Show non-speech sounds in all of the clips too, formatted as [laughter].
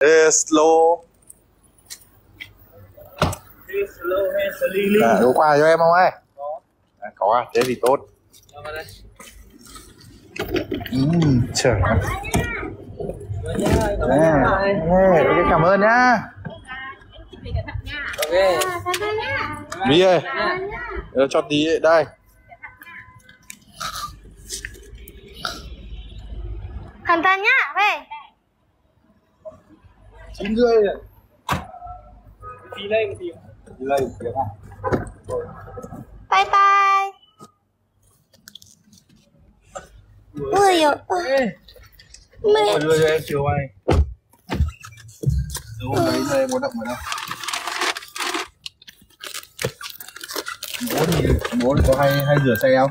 Ê, slow. Slow hay slowly à, có quà cho em không ấy? À, có à thế thì tốt. Cho vào đây. Ừm, trời ơi. Nhá, cảm ơn Nè, cảm ơn nhá. Ok. Mỹ ơi. Ờ, cho tí ấy, đây. Cẩn thận nhá, về. Chín rưỡi tí lên tí đi lấy việc à Bye bye. Ui dồi ôi, mẹ. đưa cho em chiều này đúng không đấy đây muốn động ở đâu. Bố thì bố thì có hay hay rửa xe không?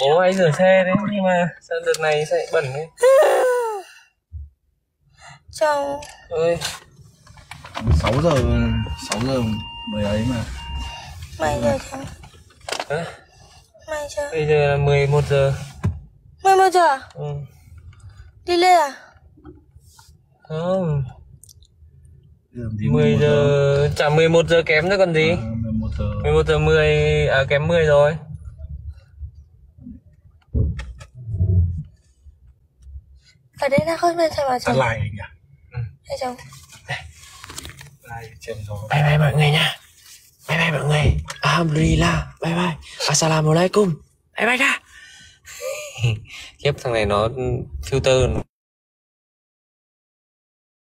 Bố hay rửa xe đấy nhưng mà sao đợt này sẽ bẩn đấy [laughs] Chồng, ơi 6 giờ 6 giờ mới ấy mà mấy giờ chồng? hả? Mấy giờ? bây giờ là 11 giờ 11 giờ à? ừ. Đi lên à? không Giờ tí 10 11 giờ chả 11 giờ kém nữa còn gì À, 11 giờ 11 giờ 10 à kém 10 rồi Ở đây là không nên xem mà ăn chồng lại trên rồi. Bye bye mọi người nha. Bye bye mọi người. Alhamdulillah. Bye bye. Assalamualaikum. Bye bye ra [laughs] khiếp thằng này nó filter